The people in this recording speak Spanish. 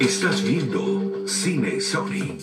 Estás viendo Cine Sony.